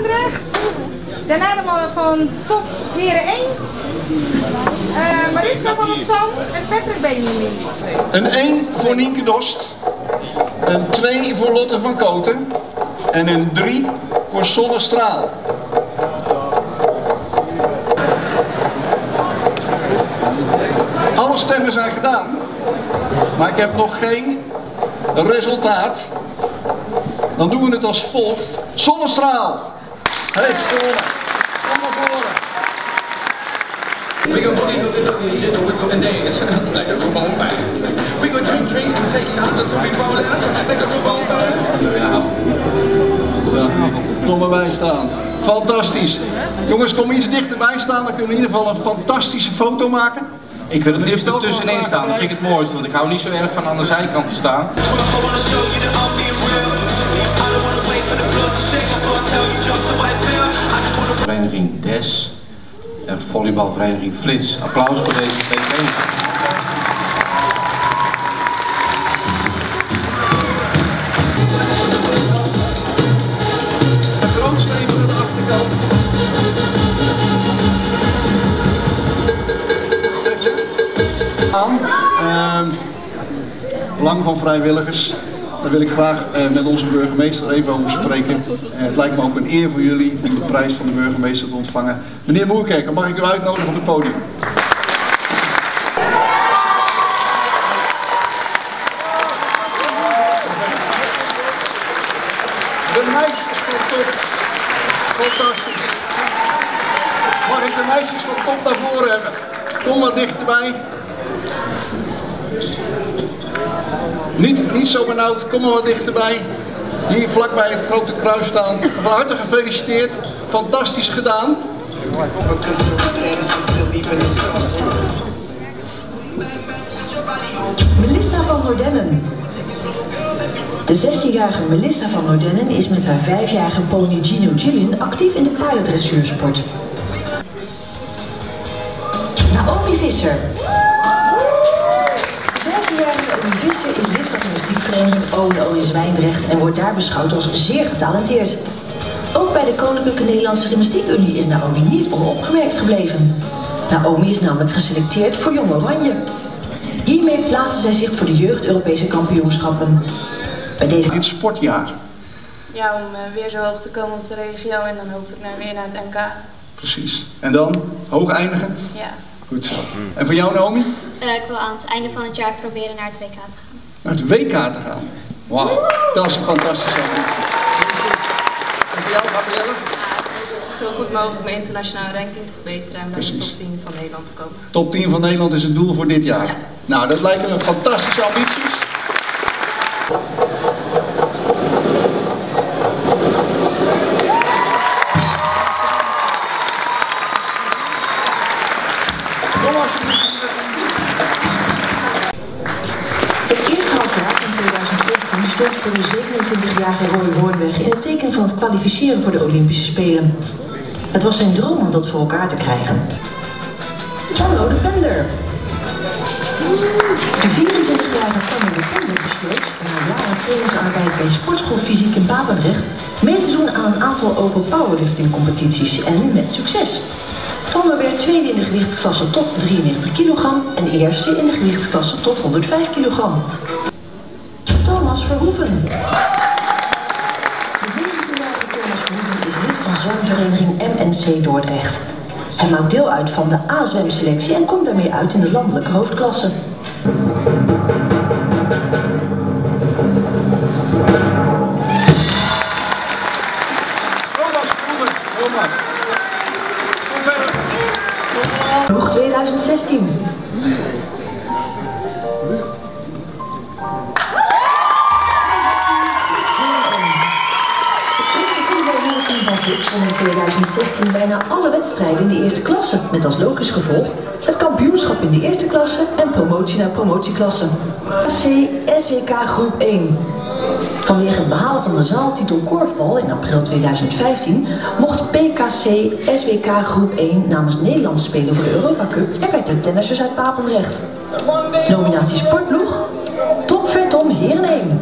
Papendrecht. Daarna de mannen van Top Heren 1. Uh, Mariska van het Zand en Patrick Benjamins. Een 1 voor Nienke Dost. Een 2 voor Lotte van Koten. En een 3 voor Zonnestraal. Alle stemmen zijn gedaan. Maar ik heb nog geen resultaat. Dan doen we het als volgt. Zonnestraal heeft gewonnen. Kom naar voren. We go boogie hoogie hoogie, jiggle wiggle and dance like a roof on fire. We go drink drinks and take shots until we fall out like a roof on fire. Kom erbij staan. Fantastisch. Jongens, kom iets dichterbij staan. Dan kunnen we in ieder geval een fantastische foto maken. Ik wil het liefst er tussenin staan, dat vind ik het mooiste, want ik hou niet zo erg van aan de zijkant te staan. DES en volleybalvereniging Flits. Applaus voor deze twee verenigingen. Aan de achterkant. Aan. Ehm, belang van vrijwilligers. Daar wil ik graag eh, met onze burgemeester even over spreken. Eh, het lijkt me ook een eer voor jullie om de prijs van de burgemeester te ontvangen. Meneer Moerkerker, mag ik u uitnodigen op het podium? De meisjes van top. Fantastisch. Mag ik de meisjes van top naar voren hebben? Kom wat dichterbij. Niet, niet zo benauwd, kom maar wat dichterbij. Hier vlakbij het grote kruis staan. Van harte gefeliciteerd. Fantastisch gedaan. Melissa van Nordennen. De 16-jarige Melissa van Nordennen is met haar 5-jarige pony Gino Gillian actief in de paardendressuursport. Naomi Visser. De 15-jarige Naomi Visser is lid van de gymnastiekvereniging ONO in Zwijndrecht en wordt daar beschouwd als zeer getalenteerd. Ook bij de Koninklijke Nederlandse Gymnastiekunie is Naomi niet onopgemerkt gebleven. Naomi is namelijk geselecteerd voor Jong Oranje. Hiermee plaatste zij zich voor de jeugd-Europese kampioenschappen. Bij deze Dit sportjaar. Ja, om eh, weer zo hoog te komen op de regio en dan hoop ik naar, weer naar het NK. Precies. En dan hoog eindigen. Ja. Goed zo. En voor jou Naomi? Eh, ik wil aan het einde van het jaar proberen naar het WK te gaan. Naar het WK te gaan. Wauw. Dat is een fantastische ambitie. En voor jou Gabrielle? Zo goed mogelijk mijn internationale ranking te verbeteren en bij de top 10 van Nederland te komen. Top 10 van Nederland is het doel voor dit jaar. Ja. Nou, dat lijken me fantastische ambities. Het eerste halfjaar van 2016 stond voor de 27-jarige Roy Hoornweg in het teken van het kwalificeren voor de Olympische Spelen. Het was zijn droom om dat voor elkaar te krijgen. Tanno de Bender. De 24-jarige Tanno de Bender besloot, na jaren trainingsarbeid bij Sportschool Fysiek in Papendrecht, mee te doen aan een aantal open powerlifting competities en met succes. Tanner werd tweede in de gewichtsklasse tot 93 kilogram en eerste in de gewichtsklasse tot 105 kilogram. Thomas Verhoeven. De 19-jarige Thomas Verhoeven is lid van zwemvereniging MNC Dordrecht. Hij maakt deel uit van de A-zwemselectie en komt daarmee uit in de landelijke hoofdklasse. Thomas Vroeger, kom 2016. Het eerste voetbalwereldteam van Flits won in 2016 bijna alle wedstrijden in de eerste klasse. Met als logisch gevolg het kampioenschap in de eerste klasse en promotie naar promotieklasse. AC SWK Groep 1. Vanwege het behalen van de zaaltitel korfbal in april 2015 mocht PKC SWK Groep 1 namens Nederland spelen voor de Europa Cup en werd de tennissers uit Papendrecht. Nominatie Sportploeg, Top Vertom Heren 1.